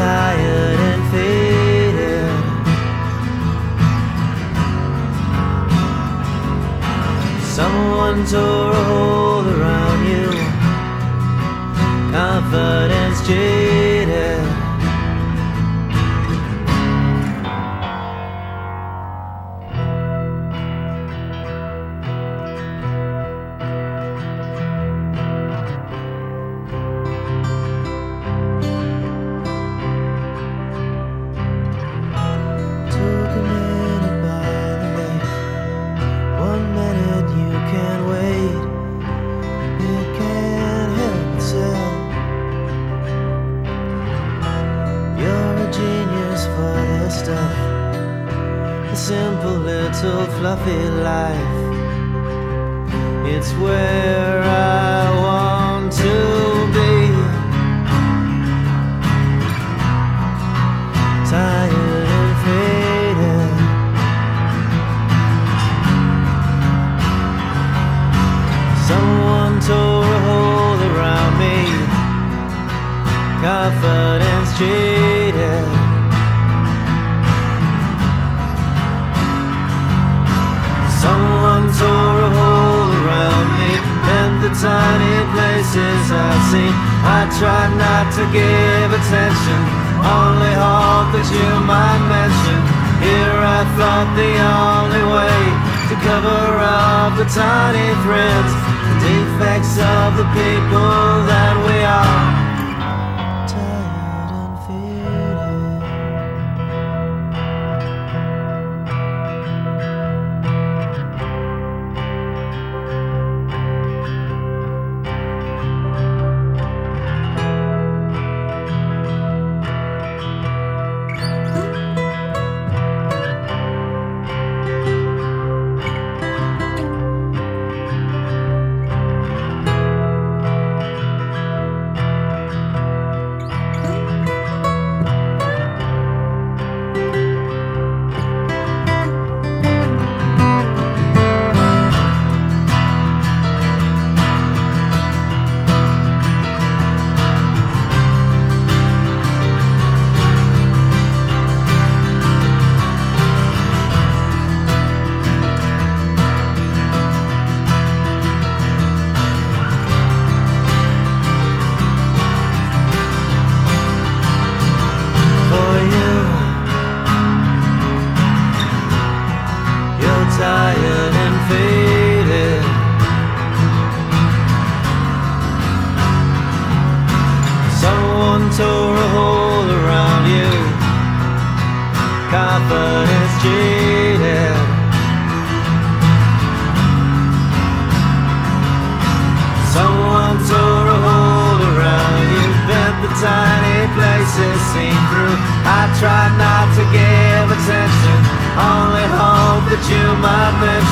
tired and faded. Someone tore can't wait. It can't help itself. You're a genius for this stuff. The simple little fluffy life. It's where I Confidence jaded. Someone tore a hole around me. And the tiny places I've seen. I tried not to give attention. Only hope that you might mention. Here I thought the only way to cover up the tiny threads, the defects of the people that Confidence jaded. Someone tore a hole around you, bent the tiny places seen through. I tried not to give attention, only hope that you might mention.